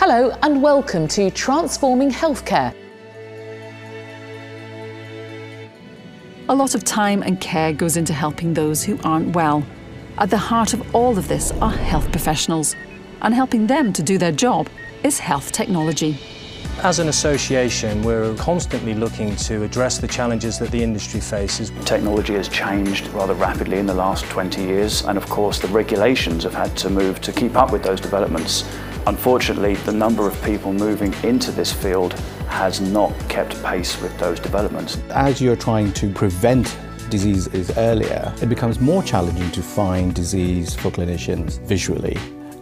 Hello and welcome to Transforming Healthcare. A lot of time and care goes into helping those who aren't well. At the heart of all of this are health professionals, and helping them to do their job is health technology. As an association, we're constantly looking to address the challenges that the industry faces. Technology has changed rather rapidly in the last 20 years, and of course, the regulations have had to move to keep up with those developments. Unfortunately, the number of people moving into this field has not kept pace with those developments. As you're trying to prevent diseases earlier, it becomes more challenging to find disease for clinicians visually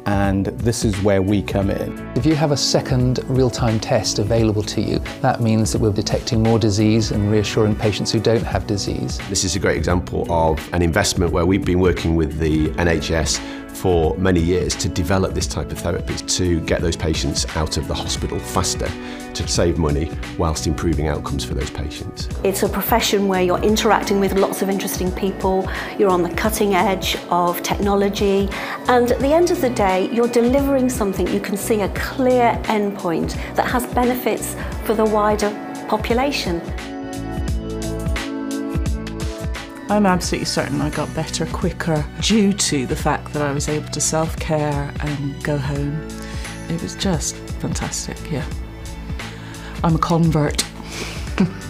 and this is where we come in. If you have a second real-time test available to you, that means that we're detecting more disease and reassuring patients who don't have disease. This is a great example of an investment where we've been working with the NHS for many years to develop this type of therapy to get those patients out of the hospital faster, to save money whilst improving outcomes for those patients. It's a profession where you're interacting with lots of interesting people, you're on the cutting edge of technology, and at the end of the day, you're delivering something you can see a clear endpoint that has benefits for the wider population. I'm absolutely certain I got better quicker due to the fact that I was able to self care and go home. It was just fantastic, yeah. I'm a convert.